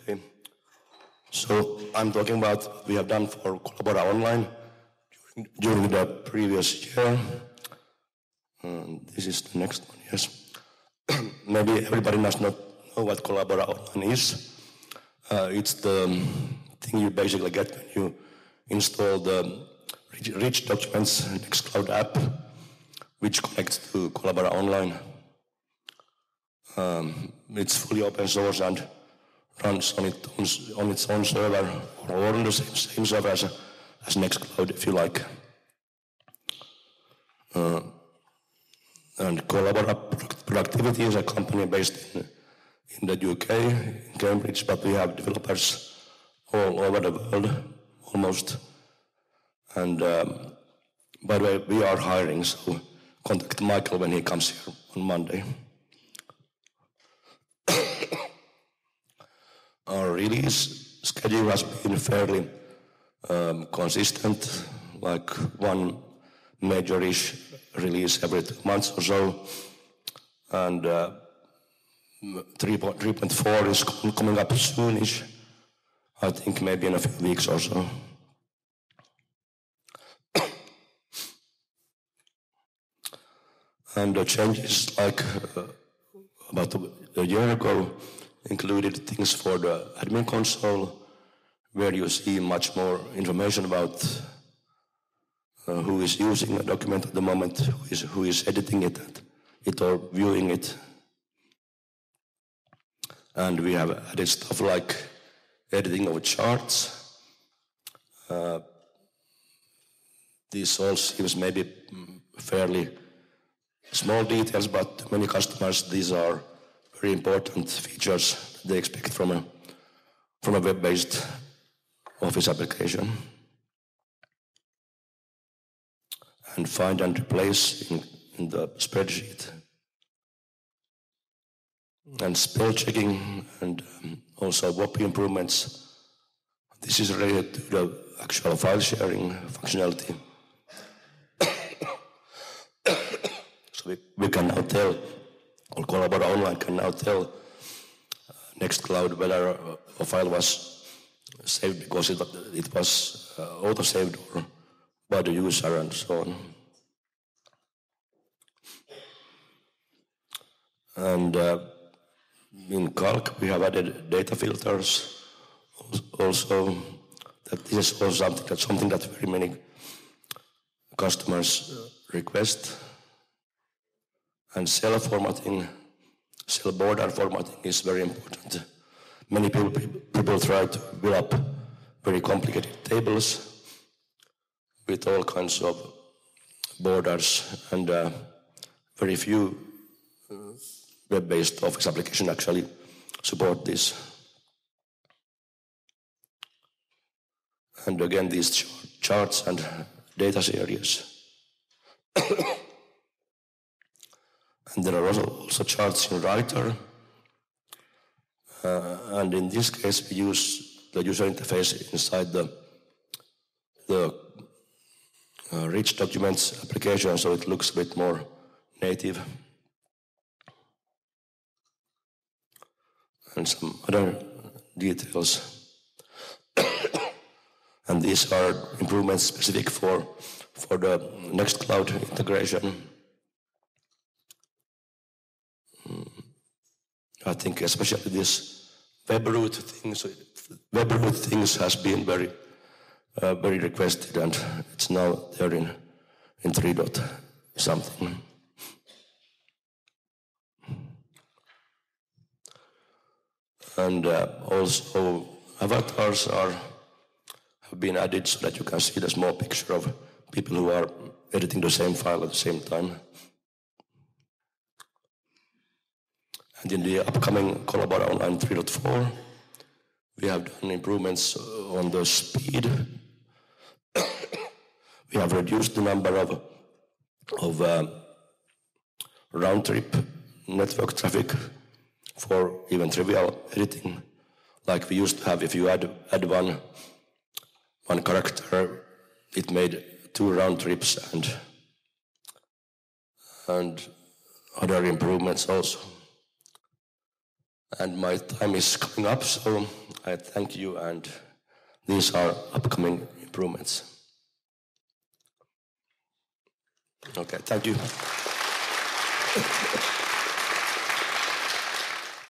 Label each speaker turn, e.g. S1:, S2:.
S1: Okay. So I'm talking about what we have done for Collabora Online during, the previous year. And this is the next one, yes. Maybe everybody must not know what Collabora Online is. Uh, it's the thing you basically get when you install the Rich Documents Nextcloud app, which connects to Collabora Online. Um, it's fully open source and runs on, it on, its own server or on the same, same server as, as Nextcloud, if you like. Uh, and Collabora Productivity is a company based in, in the UK, in Cambridge, but we have developers all over the world, almost. And um, by the way, we are hiring, so contact Michael when he comes here on Monday. Our release schedule has been fairly um, consistent, like one major-ish release every two months or so. And uh, 3.4 is coming up soonish. I think maybe in a few weeks or so. and the changes like uh, about a year ago included things for the admin console, where you see much more information about uh, who is using a document at the moment, who is, who is editing it, it or viewing it. And we have added stuff like editing of charts. Uh, this all seems maybe fairly small details, but many customers, these are very important features they expect from a, from a web-based office application. And find and replace in, in the spreadsheet. And spell checking and um, also WOPI improvements. This is related to the actual file sharing functionality. so we, we can now tell or Collabora Online can now tell uh, Nextcloud whether a file was saved because it, it was uh, auto-saved or by the user and so on. And uh, in Calc, we have added data filters also. That this is also something that, something that very many customers request and cell formatting, cell border formatting is very important. Many people, people try to build up very complicated tables with all kinds of borders and uh, very few uh, web-based Office applications actually support this. And again, these ch charts and data series. And there are also, charts in Writer. Uh, and in this case, we use the user interface inside the, the uh, rich documents application, so it looks a bit more native. And some other details. and these are improvements specific for, for the Nextcloud integration. I think especially this WebRoot things, WebRoot things has been very, uh, very requested, and it's now there in in three dot something. And uh, also avatars are have been added so that you can see the small picture of people who are editing the same file at the same time. And in the upcoming Collabora Online 3.4, we have done improvements on the speed. we have reduced the number of, of uh, round trip network traffic for even trivial editing. Like we used to have, if you add, add one, one character, it made two round trips and, and other improvements also and my time is coming up, so I thank you, and these are upcoming improvements. Okay, thank you.